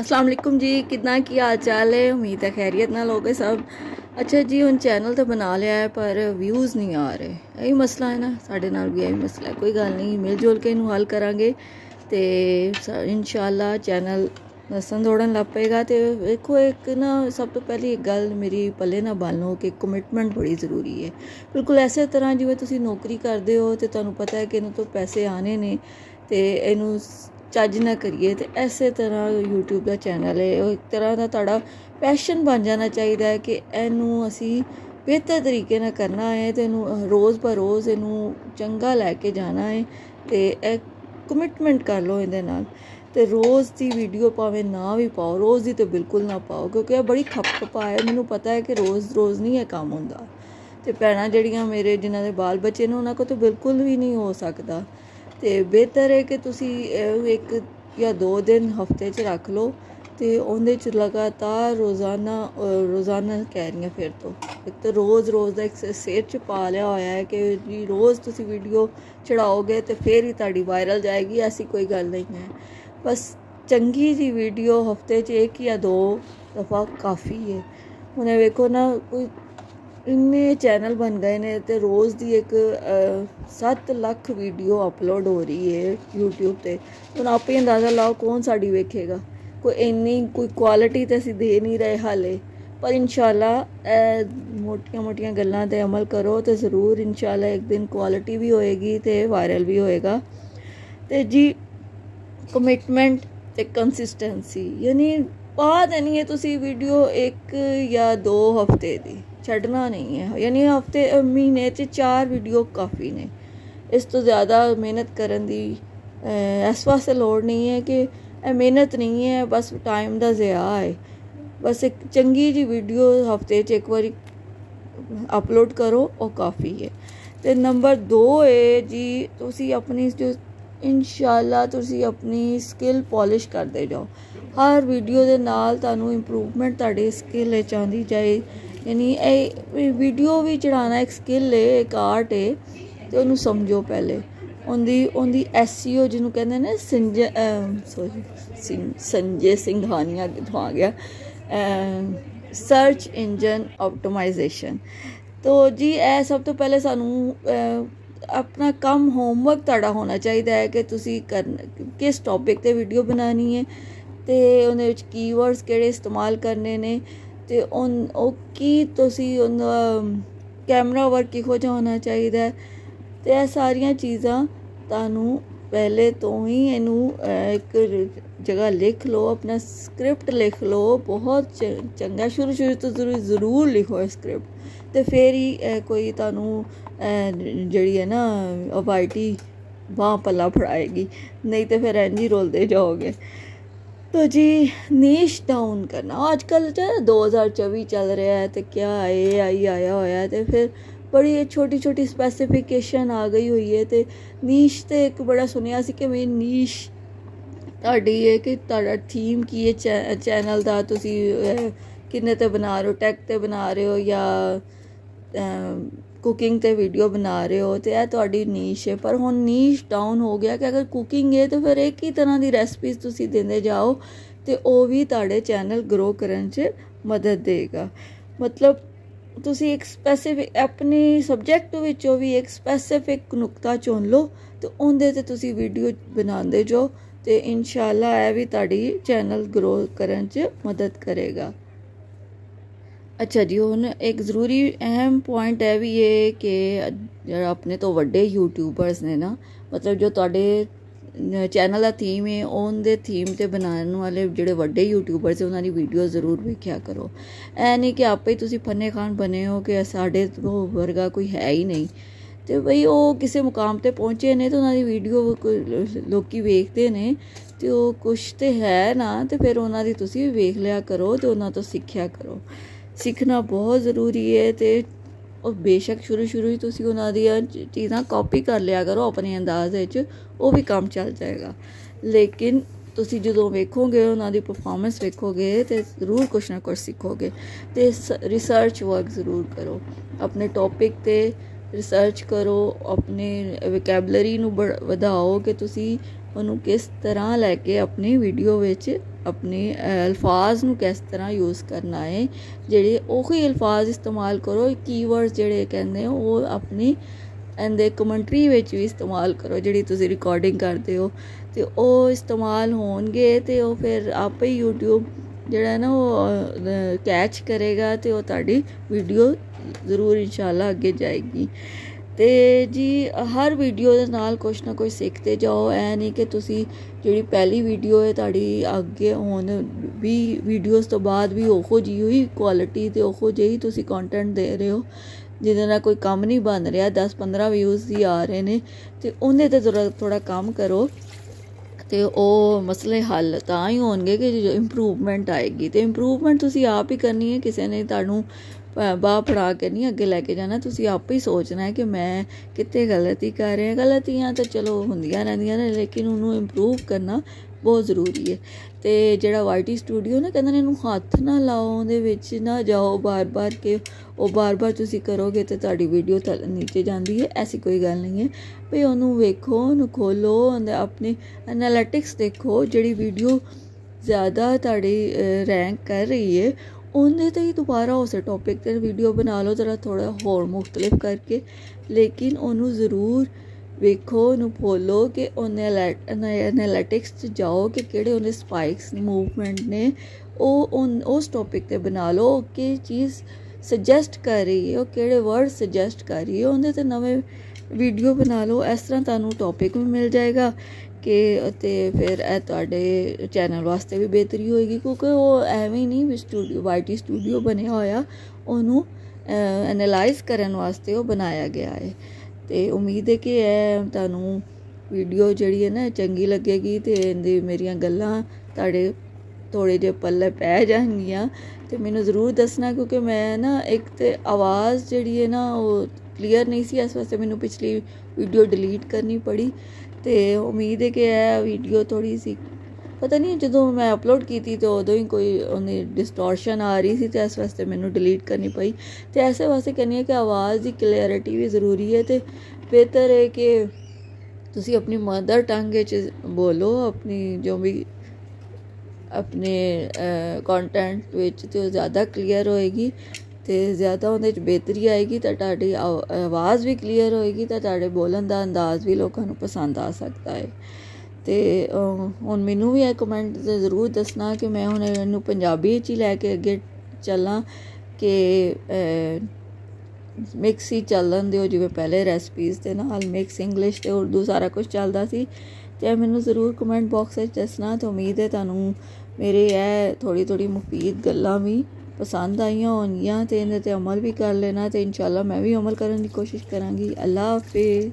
ਅਸਲਾਮ ਵਾਲੇਕੁਮ ਜੀ ਕਿਦਾਂ ਕੀ ਹਾਲ ਚਾਲ ਹੈ? ਉਮੀਦ ਹੈ ਖੈਰੀਅਤ ਨਾਲ ਹੋਗੇ ਸਭ। ਅੱਛਾ ਜੀ, ਹੁਣ ਚੈਨਲ ਤਾਂ ਬਣਾ ਲਿਆ ਹੈ, ਪਰ ਵਿਊਜ਼ ਨਹੀਂ ਆ ਰਹੇ। ਇਹੀ ਮਸਲਾ ਹੈ ਨਾ, ਸਾਡੇ ਨਾਲ ਵੀ ਇਹੀ ਮਸਲਾ ਹੈ। ਕੋਈ ਗੱਲ ਨਹੀਂ ਮਿਲ ਜੁਲ ਕੇ ਇਹਨੂੰ ਹੱਲ ਕਰਾਂਗੇ। ਤੇ ਇਨਸ਼ਾਅੱਲਾ ਚੈਨਲ ਨਸਨ ਦੌੜਨ ਲੱਗ ਪਏਗਾ। ਤੇ ਵੇਖੋ, ਇੱਕ ਨਾ ਸਭ ਤੋਂ ਪਹਿਲੀ ਇੱਕ ਗੱਲ ਮੇਰੀ ਪੱਲੇ ਨਾ ਬਾਲੋ ਕਿ ਕਮਿਟਮੈਂਟ ਬੜੀ ਜ਼ਰੂਰੀ ਹੈ। ਬਿਲਕੁਲ ਐਸੇ ਤਰ੍ਹਾਂ ਜਿਵੇਂ ਤੁਸੀਂ ਨੌਕਰੀ ਕਰਦੇ ਹੋ ਤੇ ਤੁਹਾਨੂੰ ਪਤਾ ਹੈ ਕਿ ਇਹਨਾਂ ਤੋਂ ਪੈਸੇ ਆਣੇ ਨੇ ਤੇ ਇਹਨੂੰ ਚੱਜ ਨਾ ਕਰੀਏ ਤੇ ਐਸੇ ਤਰ੍ਹਾਂ YouTube ਦਾ ਚੈਨਲ ਹੈ। ਉਹ ਇੱਕ ਤਰ੍ਹਾਂ ਦਾ ਤੁਹਾਡਾ ਪੈਸ਼ਨ ਬਣ ਜਾਣਾ ਚਾਹੀਦਾ ਹੈ ਕਿ ਇਹਨੂੰ ਅਸੀਂ ਬਿਹਤਰ ਤਰੀਕੇ ਨਾਲ ਕਰਨਾ ਹੈ ਤੇ ਇਹਨੂੰ ਰੋਜ਼ ਬਰ ਰੋਜ਼ ਇਹਨੂੰ ਚੰਗਾ ਲੈ ਕੇ ਜਾਣਾ ਹੈ ਤੇ ਇਹ ਕਮਿਟਮੈਂਟ ਕਰ ਲਓ ਇਹਦੇ ਨਾਲ। ਤੇ ਰੋਜ਼ ਦੀ ਵੀਡੀਓ ਪਾਵੇਂ ਨਾ ਵੀ ਪਾਓ, ਰੋਜ਼ ਦੀ ਤੇ ਬਿਲਕੁਲ ਨਾ ਪਾਓ, ਕਿਉਂਕਿ ਇਹ ਬੜੀ ਖਪਖਪਾ ਹੈ। ਮੈਨੂੰ ਪਤਾ ਹੈ ਕਿ ਰੋਜ਼ ਰੋਜ਼ ਨਹੀਂ ਇਹ ਕੰਮ ਹੁੰਦਾ। ਤੇ ਭੈਣਾਂ ਜਿਹੜੀਆਂ ਮੇਰੇ, ਜਿਨ੍ਹਾਂ ਦੇ ਬਾਲ ਬੱਚੇ ਨੇ, ਉਹਨਾਂ ਕੋ ਤਾਂ ਬਿਲਕੁਲ ਵੀ ਨਹੀਂ ਹੋ ਸਕਦਾ। ਤੇ ਬਿਹਤਰ ਹੈ ਕਿ ਤੁਸੀਂ ਇੱਕ ਜਾਂ ਦੋ ਦਿਨ ਹਫ਼ਤੇ 'ਚ ਰੱਖ ਲਓ ਤੇ ਉਹਦੇ 'ਚ ਲਗਾਤਾਰ ਰੋਜ਼ਾਨਾ ਰੋਜ਼ਾਨਾ ਕਹਿ ਰਹੀਆਂ ਫਿਰ ਤੋਂ। ਇੱਕ ਤਾਂ ਰੋਜ਼ ਰੋਜ਼ ਦਾ ਇੱਕ ਸਿਰ 'ਚ ਪਾ ਲਿਆ ਹੋਇਆ ਹੈ ਕਿ ਜੀ ਰੋਜ਼ ਤੁਸੀਂ ਵੀਡੀਓ ਚੜਾਓਗੇ ਤੇ ਫਿਰ ਹੀ ਤੁਹਾਡੀ ਵਾਇਰਲ ਜਾਏਗੀ, ਐਸੀ ਕੋਈ ਗੱਲ ਨਹੀਂ ਹੈ। ਬਸ ਚੰਗੀ ਜੀ ਵੀਡੀਓ ਹਫ਼ਤੇ 'ਚ ਇੱਕ ਜਾਂ ਦੋ ਦਫਾ ਕਾਫੀ ਹੈ। ਹੁਣ ਵੇਖੋ ਨਾ, ਕੋਈ ਇੰਨੇ ਚੈਨਲ ਬਣ ਗਏ ਨੇ ਤੇ ਰੋਜ਼ ਦੀ ਇੱਕ 7 ਲੱਖ ਵੀਡੀਓ ਅਪਲੋਡ ਹੋ ਰਹੀ ਹੈ YouTube ਤੇ। ਹੁਣ ਆਪੇ ਅੰਦਾਜ਼ਾ ਲਾਓ ਕੌਣ ਸਾਡੀ ਵੇਖੇਗਾ। ਕੋਈ ਇੰਨੀ, ਕੋਈ ਕੁਆਲਿਟੀ ਤੇ ਅਸੀਂ ਦੇ ਨਹੀਂ ਰਹੇ ਹਾਲੇ। ਪਰ ਇਨਸ਼ਾਅੱਲਾ ਮੋਟੀਆਂ ਮੋਟੀਆਂ ਗੱਲਾਂ ਤੇ ਅਮਲ ਕਰੋ ਤੇ ਜ਼ਰੂਰ ਇਨਸ਼ਾਅੱਲਾ ਇੱਕ ਦਿਨ ਕੁਆਲਿਟੀ ਵੀ ਹੋਏਗੀ ਤੇ ਵਾਇਰਲ ਵੀ ਹੋਏਗਾ। ਤੇ ਜੀ ਕਮਿਟਮੈਂਟ ਤੇ ਕੰਸਿਸਟੈਂਸੀ ਯਾਨੀ ਪਾ ਦੇਣੀ ਹੈ ਤੁਸੀਂ ਵੀਡੀਓ ਇੱਕ ਜਾਂ ਦੋ ਹਫ਼ਤੇ ਦੀ। ਛੱਡਣਾ ਨਹੀਂ ਹੈ। ਯਾਨੀ ਹਫ਼ਤੇ ਮਹੀਨੇ 'ਚ ਚਾਰ ਵੀਡੀਓ ਕਾਫੀ ਨੇ। ਇਸ ਤੋਂ ਜ਼ਿਆਦਾ ਮਿਹਨਤ ਕਰਨ ਦੀ ਇਸ ਵਾਸਤੇ ਲੋੜ ਨਹੀਂ ਹੈ ਕਿ ਇਹ ਮਿਹਨਤ ਨਹੀਂ ਹੈ, ਬਸ ਟਾਈਮ ਦਾ ਜ਼ਿਆ ਹੈ। ਬਸ ਇੱਕ ਚੰਗੀ ਜੀ ਵੀਡੀਓ ਹਫ਼ਤੇ 'ਚ ਇੱਕ ਵਾਰੀ ਅਪਲੋਡ ਕਰੋ, ਉਹ ਕਾਫੀ ਹੈ। ਤੇ ਨੰਬਰ 2 ਹੈ ਜੀ, ਤੁਸੀਂ ਆਪਣੀ ਜੋ, ਇਨਸ਼ਾਅੱਲਾ ਤੁਸੀਂ ਆਪਣੀ ਸਕਿੱਲ ਪਾਲਿਸ਼ ਕਰਦੇ ਜਾਓ। ਹਰ ਵੀਡੀਓ ਦੇ ਨਾਲ ਤੁਹਾਨੂੰ ਇੰਪਰੂਵਮੈਂਟ ਤੁਹਾਡੇ ਸਕਿੱਲ ਵਿੱਚ ਆਉਂਦੀ ਜਾਏ। ਯਾਨੀ ਇਹ ਵੀਡੀਓ ਵੀ ਚੜਾਉਣਾ ਇੱਕ ਸਕਿੱਲ ਏ, ਇੱਕ ਆਰਟ ਏ, ਤੇ ਉਹਨੂੰ ਸਮਝੋ ਪਹਿਲੇ। ਉਹਦੀ ਉਹਦੀ ਐਸਈਓ ਜਿਹਨੂੰ ਕਹਿੰਦੇ ਨੇ, ਸੰਜੇ ਸੋਰੀ ਸੰਜੇ ਸਿੰਘਾਨੀਆ ਕਿਥੋਂ ਆ ਗਿਆ? ਸਰਚ ਇੰਜਨ ਆਪਟੀਮਾਈਜੇਸ਼ਨ ਤੋ ਜੀ, ਇਹ ਸਭ ਤੋਂ ਪਹਿਲੇ ਸਾਨੂੰ ਆਪਣਾ ਕੰਮ ਹੋਮਵਰਕ ਤੁਹਾਡਾ ਹੋਣਾ ਚਾਹੀਦਾ ਹੈ ਕਿ ਤੁਸੀਂ ਕਿਸ ਟੌਪਿਕ ਤੇ ਵੀਡੀਓ ਬਣਾਣੀ ਹੈ ਤੇ ਉਹਦੇ ਵਿੱਚ ਕੀਵਰਡਸ ਕਿਹੜੇ ਇਸਤੇਮਾਲ ਕਰਨੇ ਨੇ। ਤੇ ਉਹ ਕੀ ਤੁਸੀਂ ਉਹਦਾ ਕੈਮਰਾ ਵਰਕ ਕਿਹੋ ਜਿਹਾ ਹੋਣਾ ਚਾਹੀਦਾ ਤੇ ਇਹ ਸਾਰੀਆਂ ਚੀਜ਼ਾਂ ਤੁਹਾਨੂੰ ਪਹਿਲੇ ਤੋਂ ਹੀ ਇਹਨੂੰ ਇੱਕ ਜਗ੍ਹਾ ਲਿਖ ਲਓ, ਆਪਣਾ ਸਕ੍ਰਿਪਟ ਲਿਖ ਲਓ। ਬਹੁਤ ਚੰਗਾ, ਸ਼ੁਰੂ ਸ਼ੁਰੂ ਤੋਂ ਜ਼ਰੂਰ ਜ਼ਰੂਰ ਲਿਖੋ ਸਕ੍ਰਿਪਟ ਤੇ ਫਿਰ ਹੀ ਕੋਈ ਤੁਹਾਨੂੰ ਜਿਹੜੀ ਹੈ ਨਾ ਅਵਾਈਟੀ ਬਾਹ ਪੱਲਾ ਫੜਾਏਗੀ। ਨਹੀਂ ਤੇ ਫਿਰ ਐਂਜੀ ਰੋਲਦੇ ਜਾਓਗੇ। तो जी नीश डाउन करना अजकल दो हज़ार चौबी चल रहा है तो क्या ए आई आया होया तो फिर बड़ी छोटी छोटी स्पैसीफिकेशन आ गई हुई है तो नीश तो एक बड़ा सुनिया सी कि मेरी नीश ਤੁਹਾਡੀ ਹੈ ਕਿ ਤੁਹਾਡਾ ਥੀਮ ਕੀ ਹੈ ਚੈਨਲ ਦਾ ਤੁਸੀਂ ਕਿੰਨੇ ਤੇ ਬਣਾ ਰਹੇ ਹੋ ਟੈਕ ਤੇ ਬਣਾ ਰਹੇ ਹੋ ਜਾਂ ਕੁਕਿੰਗ ਤੇ ਵੀਡੀਓ ਬਣਾ ਰਹੇ ਹੋ ਤੇ ਇਹ ਤੁਹਾਡੀ ਨੀਸ਼ ਹੈ। ਪਰ ਹੁਣ ਨੀਸ਼ ਡਾਊਨ ਹੋ ਗਿਆ ਕਿ ਅਗਰ ਕੁਕਿੰਗ ਹੈ ਤਾਂ ਫਿਰ ਇੱਕ ਹੀ ਤਰ੍ਹਾਂ ਦੀ ਰੈਸਪੀਜ਼ ਤੁਸੀਂ ਦਿੰਦੇ ਜਾਓ ਤੇ ਉਹ ਵੀ ਤੁਹਾਡੇ ਚੈਨਲ ਗਰੋ ਕਰਨ 'ਚ ਮਦਦ ਦੇਗਾ। ਮਤਲਬ ਤੁਸੀਂ ਇੱਕ ਸਪੈਸੀਫਿਕ ਆਪਣੇ ਸਬਜੈਕਟ ਵਿੱਚੋਂ ਵੀ ਇੱਕ ਸਪੈਸੀਫਿਕ ਨੁਕਤਾ ਚੁਣ ਲਓ ਤੇ ਉਹਦੇ ਤੇ ਤੁਸੀਂ ਵੀਡੀਓ ਬਣਾਉਂਦੇ ਜਾਓ ਤੇ ਇਨਸ਼ਾਅੱਲਾ ਇਹ ਵੀ ਤੁਹਾਡੀ ਚੈਨਲ ਗਰੋ ਕਰਨ 'ਚ ਮਦਦ ਕਰੇਗਾ। ਅੱਛਾ ਜੀ, ਹੁਣ ਇੱਕ ਜ਼ਰੂਰੀ ਅਹਿਮ ਪੁਆਇੰਟ ਹੈ ਵੀ ਇਹ ਕਿ ਜਿਹੜਾ ਆਪਣੇ ਤੋਂ ਵੱਡੇ ਯੂਟਿਊਬਰਸ ਨੇ ਨਾ, ਮਤਲਬ ਜੋ ਤੁਹਾਡੇ ਚੈਨਲ ਦਾ ਥੀਮ ਹੈ ਉਹਦੇ ਥੀਮ ਤੇ ਬਣਾਉਣ ਵਾਲੇ ਜਿਹੜੇ ਵੱਡੇ ਯੂਟਿਊਬਰਸ ਉਹਨਾਂ ਦੀ ਵੀਡੀਓ ਜ਼ਰੂਰ ਵੇਖਿਆ ਕਰੋ। ਐ ਨਹੀਂ ਕਿ ਆਪੇ ਹੀ ਤੁਸੀਂ ਫੰਨੇ ਖਾਨ ਬਣੇ ਹੋ ਕਿ ਸਾਡੇ ਤੋਂ ਵਰਗਾ ਕੋਈ ਹੈ ਹੀ ਨਹੀਂ। ਤੇ ਬਈ ਉਹ ਕਿਸੇ ਮੁਕਾਮ ਤੇ ਪਹੁੰਚੇ ਨੇ ਤੇ ਉਹਨਾਂ ਦੀ ਵੀਡੀਓ ਲੋਕੀ ਵੇਖਦੇ ਨੇ, ਤੇ ਉਹ ਕੁਛ ਤੇ ਹੈ ਨਾ, ਤੇ ਫਿਰ ਉਹਨਾਂ ਦੀ ਤੁਸੀਂ ਵੇਖ ਲਿਆ ਕਰੋ ਤੇ ਉਹਨਾਂ ਤੋਂ ਸਿੱਖਿਆ ਕਰੋ। ਸਿੱਖਣਾ ਬਹੁਤ ਜ਼ਰੂਰੀ ਹੈ ਤੇ ਉਹ ਬੇਸ਼ੱਕ ਸ਼ੁਰੂ ਸ਼ੁਰੂ ਹੀ ਤੁਸੀਂ ਉਹਨਾਂ ਦੀਆਂ ਚੀਜ਼ਾਂ ਕਾਪੀ ਕਰ ਲਿਆ ਕਰੋ ਆਪਣੇ ਅੰਦਾਜ਼ ਵਿੱਚ, ਉਹ ਵੀ ਕੰਮ ਚੱਲ ਜਾਏਗਾ। ਲੇਕਿਨ ਤੁਸੀਂ ਜਦੋਂ ਵੇਖੋਗੇ, ਉਹਨਾਂ ਦੀ ਪਰਫਾਰਮੈਂਸ ਵੇਖੋਗੇ ਤੇ ਜ਼ਰੂਰ ਕੁਝ ਨਾ ਕੁਝ ਸਿੱਖੋਗੇ। ਤੇ ਰਿਸਰਚ ਵਰਕ ਜ਼ਰੂਰ ਕਰੋ। ਆਪਣੇ ਟੌਪਿਕ ਤੇ ਰਿਸਰਚ ਕਰੋ, ਆਪਣੇ ਵੋਕੈਬਲਰੀ ਨੂੰ ਵਧਾਓ ਕਿ ਤੁਸੀਂ ਉਹਨੂੰ ਕਿਸ ਤਰ੍ਹਾਂ ਲੈ ਕੇ ਆਪਣੀ ਵੀਡੀਓ ਵਿੱਚ ਆਪਣੇ ਅਲਫਾਜ਼ ਨੂੰ ਕਿਸ ਤਰ੍ਹਾਂ ਯੂਜ਼ ਕਰਨਾ ਹੈ। ਜਿਹੜੇ ਉਹੀ ਅਲਫਾਜ਼ ਇਸਤੇਮਾਲ ਕਰੋ ਕੀਵਰਡਸ ਜਿਹੜੇ ਕਹਿੰਦੇ ਉਹ ਆਪਣੀ ਐਂਡ ਕਮੈਂਟਰੀ ਵਿੱਚ ਵੀ ਇਸਤੇਮਾਲ ਕਰੋ, ਜਿਹੜੀ ਤੁਸੀਂ ਰਿਕਾਰਡਿੰਗ ਕਰਦੇ ਹੋ। ਤੇ ਉਹ ਇਸਤੇਮਾਲ ਹੋਣਗੇ ਤੇ ਉਹ ਫਿਰ ਆਪੇ ਹੀ YouTube ਜਿਹੜਾ ਨਾ ਉਹ ਕੈਚ ਕਰੇਗਾ ਤੇ ਉਹ ਤੁਹਾਡੀ ਵੀਡੀਓ ਜ਼ਰੂਰ ਇਨਸ਼ਾਅੱਲਾ ਅੱਗੇ ਜਾਏਗੀ। ਤੇ ਜੀ, ਹਰ ਵੀਡੀਓ ਦੇ ਨਾਲ ਕੁਛ ਨਾ ਕੁਛ ਸਿੱਖਦੇ ਜਾਓ। ਐ ਨਹੀਂ ਕਿ ਤੁਸੀਂ ਜਿਹੜੀ ਪਹਿਲੀ ਵੀਡੀਓ ਹੈ ਤੁਹਾਡੀ ਅੱਗੇ ਹੁਣ ਵੀ ਵੀਡੀਓਜ਼ ਤੋਂ ਬਾਅਦ ਵੀ ਉਹੋ ਜੀ ਹੋਈ ਕੁਆਲਿਟੀ ਤੇ ਉਹੋ ਜਿਹੀ ਤੁਸੀਂ ਕੰਟੈਂਟ ਦੇ ਰਹੇ ਹੋ, ਜਿਹਦੇ ਨਾਲ ਕੋਈ ਕੰਮ ਨਹੀਂ ਬਣ ਰਿਹਾ। 10 15 ਵਿਊਜ਼ ਹੀ ਆ ਰਹੇ ਨੇ ਤੇ ਉਹਨੇ ਤੇ ਥੋੜਾ ਕੰਮ ਕਰੋ ਤੇ ਉਹ ਮਸਲੇ ਹੱਲ ਤਾਂ ਹੀ ਹੋਣਗੇ ਕਿ ਜੋ ਇੰਪਰੂਵਮੈਂਟ ਆਏਗੀ। ਤੇ ਇੰਪਰੂਵਮੈਂਟ ਤੁਸੀਂ ਆਪ ਹੀ ਕਰਨੀ ਹੈ, ਕਿਸੇ ਨੇ ਤੁਹਾਨੂੰ ਬਾਹ ਫੜਾ ਕੇ ਨਹੀਂ ਅੱਗੇ ਲੈ ਕੇ ਜਾਣਾ। ਤੁਸੀਂ ਆਪ ਹੀ ਸੋਚਣਾ ਹੈ ਕਿ ਮੈਂ ਕਿੱਥੇ ਗਲਤੀ ਕਰ ਰਿਹਾ। ਗਲਤੀਆਂ ਤਾਂ ਚਲੋ ਹੁੰਦੀਆਂ ਰਹਿੰਦੀਆਂ ਨੇ, ਲੇਕਿਨ ਉਹਨੂੰ ਇੰਪਰੂਵ ਕਰਨਾ ਬਹੁਤ ਜ਼ਰੂਰੀ ਹੈ। ਤੇ ਜਿਹੜਾ ਵਾਈਟੀ ਸਟੂਡੀਓ ਨਾ, ਕਹਿੰਦੇ ਨੇ ਇਹਨੂੰ ਹੱਥ ਨਾ ਲਾਓ, ਉਹਦੇ ਵਿੱਚ ਨਾ ਜਾਓ। ਬਾਰ-ਬਾਰ ਕਿ ਉਹ ਬਾਰ-ਬਾਰ ਤੁਸੀਂ ਕਰੋਗੇ ਤੇ ਤੁਹਾਡੀ ਵੀਡੀਓ ਨੀਚੇ ਜਾਂਦੀ ਹੈ, ਐਸੀ ਕੋਈ ਗੱਲ ਨਹੀਂ ਹੈ। ਭਈ ਉਹਨੂੰ ਵੇਖੋ, ਉਹਨੂੰ ਖੋਲੋ ਉਹਦੇ ਆਪਣੇ ਐਨਾਲਿਟਿਕਸ ਦੇਖੋ, ਜਿਹੜੀ ਵੀਡੀਓ ਜ਼ਿਆਦਾ ਤੁਹਾਡੀ ਰੈਂਕ ਕਰ ਰਹੀ ਹੈ ਉਹਦੇ ਤੇ ਹੀ ਦੁਬਾਰਾ ਉਸੇ ਟੌਪਿਕ ਤੇ ਵੀਡੀਓ ਬਣਾ ਲਓ, ਜਰਾ ਥੋੜਾ ਹੋਰ ਮੁxtਲਿਫ ਕਰਕੇ। ਲੇਕਿਨ ਉਹਨੂੰ ਜ਼ਰੂਰ ਵੇਖੋ, ਉਹਨੂੰ ਫੋਲੋ ਕਿ ਉਹਨੇ ਐਨਾਲਿਟਿਕਸ 'ਚ ਜਾਓ ਕਿ ਕਿਹੜੇ ਉਹਨੇ ਸਪਾਈਕਸ ਮੂਵਮੈਂਟ ਨੇ। ਉਹ ਉਸ ਟੌਪਿਕ ਤੇ ਬਣਾ ਲਓ ਕਿ ਚੀਜ਼ ਸੁਜੈਸਟ ਕਰ ਰਹੀ ਹੈ, ਉਹ ਕਿਹੜੇ ਵਰਡ ਸੁਜੈਸਟ ਕਰ ਰਹੀ ਹੈ। ਉਹਦੇ ਤੇ ਨਵੇਂ ਵੀਡੀਓ ਬਣਾ ਲਓ, ਇਸ ਤਰ੍ਹਾਂ ਤੁਹਾਨੂੰ ਟੌਪਿਕ ਵੀ ਮਿਲ ਜਾਏਗਾ ਕਿ ਅਤੇ ਫਿਰ ਇਹ ਤੁਹਾਡੇ ਚੈਨਲ ਵਾਸਤੇ ਵੀ ਬਿਹਤਰੀ ਹੋਏਗੀ, ਕਿਉਂਕਿ ਉਹ ਐਵੇਂ ਨਹੀਂ ਵੀ ਸਟੂਡੀਓ ਵਾਈਟੀ ਸਟੂਡੀਓ ਬਣਿਆ ਹੋਇਆ, ਉਹਨੂੰ ਐਨਾਲਾਈਜ਼ ਕਰਨ ਵਾਸਤੇ ਉਹ ਬਣਾਇਆ ਗਿਆ ਹੈ। ਤੇ ਉਮੀਦ ਹੈ ਕਿ ਇਹ ਤੁਹਾਨੂੰ ਵੀਡੀਓ ਜਿਹੜੀ ਹੈ ਨਾ, ਚੰਗੀ ਲੱਗੇਗੀ ਤੇ ਇਹਦੀ ਮੇਰੀਆਂ ਗੱਲਾਂ ਤੁਹਾਡੇ ਥੋੜੇ ਜਿਹੇ ਪੱਲੇ ਪੈ ਜਾਣਗੀਆਂ। ਤੇ ਮੈਨੂੰ ਜ਼ਰੂਰ ਦੱਸਣਾ, ਕਿਉਂਕਿ ਮੈਂ ਨਾ ਇੱਕ ਤੇ ਆਵਾਜ਼ ਜਿਹੜੀ ਹੈ ਨਾ, ਉਹ ਕਲੀਅਰ ਨਹੀਂ ਸੀ, ਇਸ ਵਾਸਤੇ ਮੈਨੂੰ ਪਿਛਲੀ ਵੀਡੀਓ ਡਿਲੀਟ ਕਰਨੀ ਪੜੀ ਤੇ ਉਮੀਦ ਹੈ ਕਿ ਇਹ ਵੀਡੀਓ ਥੋੜੀ ਸੀ। ਪਤਾ ਨਹੀਂ ਜਦੋਂ ਮੈਂ ਅਪਲੋਡ ਕੀਤੀ ਤੇ ਉਦੋਂ ਹੀ ਕੋਈ ਉਹਨੇ ਡਿਸਟੋਰਸ਼ਨ ਆ ਰਹੀ ਸੀ ਤੇ ਇਸ ਵਾਸਤੇ ਮੈਨੂੰ ਡਿਲੀਟ ਕਰਨੀ ਪਈ। ਤੇ ਐਸੇ ਵਾਸਤੇ ਕਹਿੰਨੀ ਹੈ ਕਿ ਆਵਾਜ਼ ਦੀ ਕਲੈਰਿਟੀ ਵੀ ਜ਼ਰੂਰੀ ਹੈ ਤੇ ਬਿਹਤਰ ਹੈ ਕਿ ਤੁਸੀਂ ਆਪਣੀ ਮਦਰ ਟੰਗ ਵਿੱਚ ਬੋਲੋ, ਆਪਣੀ ਜੋ ਵੀ ਆਪਣੇ ਕੰਟੈਂਟ ਵਿੱਚ ਤੇ ਜ਼ਿਆਦਾ ਕਲੀਅਰ ਹੋਏਗੀ। ਤੇ ਜ਼ਿਆਦਾ ਉਹਦੇ ਵਿੱਚ ਬਿਹਤਰੀ ਆਏਗੀ ਤਾਂ ਤੁਹਾਡੀ ਆਵਾਜ਼ ਵੀ ਕਲੀਅਰ ਹੋਏਗੀ ਤਾਂ ਤੁਹਾਡੇ ਬੋਲਣ ਦਾ ਅੰਦਾਜ਼ ਵੀ ਲੋਕਾਂ ਨੂੰ ਪਸੰਦ ਆ ਸਕਦਾ ਹੈ ਤੇ ਹੁਣ ਮੈਨੂੰ ਵੀ ਇਹ ਕਮੈਂਟ ਜ਼ਰੂਰ ਦੱਸਣਾ ਕਿ ਮੈਂ ਹੁਣ ਇਹਨੂੰ ਪੰਜਾਬੀ 'ਚ ਹੀ ਲੈ ਕੇ ਅੱਗੇ ਚੱਲਾਂ ਕਿ ਮਿਕਸ ਹੀ ਚੱਲਣ ਦਿਓ, ਜਿਵੇਂ ਪਹਿਲੇ ਰੈਸਪੀਜ਼ ਦੇ ਨਾਲ ਮਿਕਸ ਇੰਗਲਿਸ਼ ਤੇ ਉਰਦੂ ਸਾਰਾ ਕੁਝ ਚੱਲਦਾ ਸੀ। ਤੇ ਮੈਨੂੰ ਜ਼ਰੂਰ ਕਮੈਂਟ ਬਾਕਸ ਵਿੱਚ ਦੱਸਣਾ ਤੇ ਉਮੀਦ ਹੈ ਤੁਹਾਨੂੰ ਮੇਰੇ ਇਹ ਥੋੜੀ ਥੋੜੀ ਮੁਫੀਦ ਗੱਲਾਂ ਵੀ ਪਸੰਦ ਆਈਆਂ ਹੋਣਗੀਆਂ ਤੇ ਇਹਨਾਂ ਤੇ ਅਮਲ ਵੀ ਕਰ ਲੈਣਾ ਤੇ ਇਨਸ਼ਾਅੱਲਾ ਮੈਂ ਵੀ ਅਮਲ ਕਰਨ ਦੀ ਕੋਸ਼ਿਸ਼ ਕਰਾਂਗੀ। ਅੱਲਾ ਹਾਫਿਜ਼।